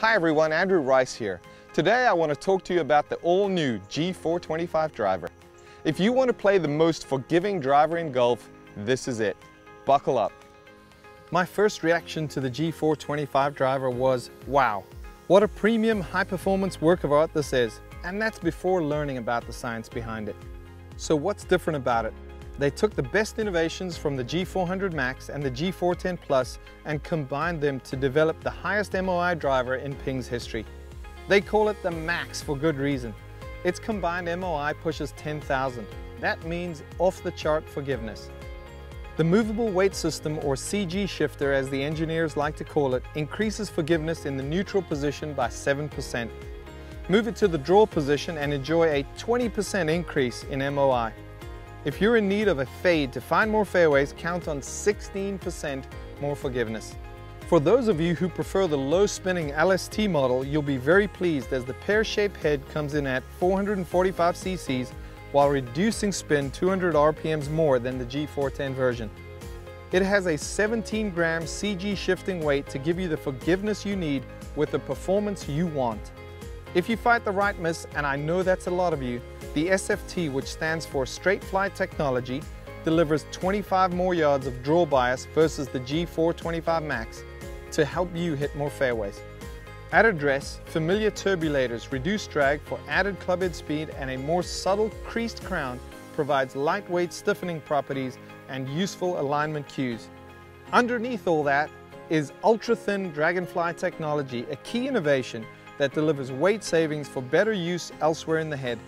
Hi everyone, Andrew Rice here. Today I want to talk to you about the all-new G425 driver. If you want to play the most forgiving driver in golf, this is it. Buckle up. My first reaction to the G425 driver was, wow, what a premium high-performance work of art this is. And that's before learning about the science behind it. So what's different about it? They took the best innovations from the G400 Max and the G410 Plus and combined them to develop the highest MOI driver in Ping's history. They call it the Max for good reason. Its combined MOI pushes 10,000. That means off-the-chart forgiveness. The movable weight system, or CG shifter as the engineers like to call it, increases forgiveness in the neutral position by 7%. Move it to the draw position and enjoy a 20% increase in MOI. If you're in need of a fade to find more fairways, count on 16% more forgiveness. For those of you who prefer the low spinning LST model, you'll be very pleased as the pear-shaped head comes in at 445 cc's while reducing spin 200 RPMs more than the G410 version. It has a 17 gram CG shifting weight to give you the forgiveness you need with the performance you want. If you fight the right miss, and I know that's a lot of you, the SFT, which stands for Straight Flight Technology, delivers 25 more yards of draw bias versus the G425 Max to help you hit more fairways. At address, familiar turbulators reduce drag for added clubhead speed and a more subtle creased crown provides lightweight stiffening properties and useful alignment cues. Underneath all that is ultra-thin Dragonfly technology, a key innovation that delivers weight savings for better use elsewhere in the head.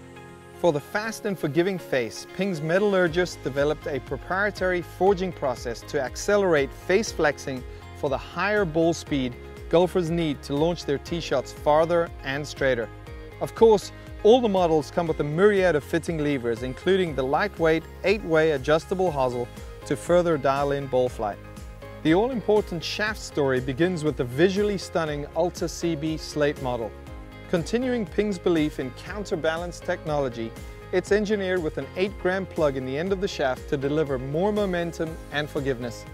For the fast and forgiving face, Ping's metallurgists developed a proprietary forging process to accelerate face flexing for the higher ball speed golfers need to launch their tee shots farther and straighter. Of course, all the models come with a myriad of fitting levers, including the lightweight 8-way adjustable hosel to further dial in ball flight. The all-important shaft story begins with the visually stunning Alta CB slate model. Continuing Ping's belief in counterbalance technology, it's engineered with an 8-gram plug in the end of the shaft to deliver more momentum and forgiveness.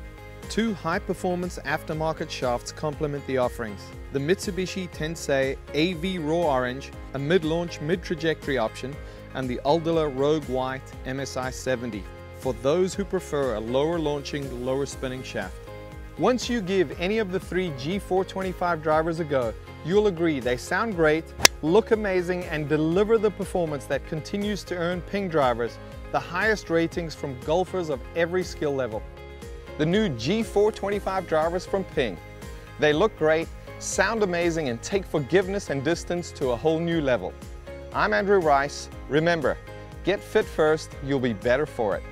Two high-performance aftermarket shafts complement the offerings. The Mitsubishi Tensei AV Raw Orange, a mid-launch mid-trajectory option, and the Aldila Rogue White MSI 70 for those who prefer a lower launching, lower spinning shaft. Once you give any of the three G425 drivers a go, you'll agree they sound great, look amazing, and deliver the performance that continues to earn Ping drivers the highest ratings from golfers of every skill level. The new G425 drivers from Ping. They look great, sound amazing, and take forgiveness and distance to a whole new level. I'm Andrew Rice. Remember, get fit first, you'll be better for it.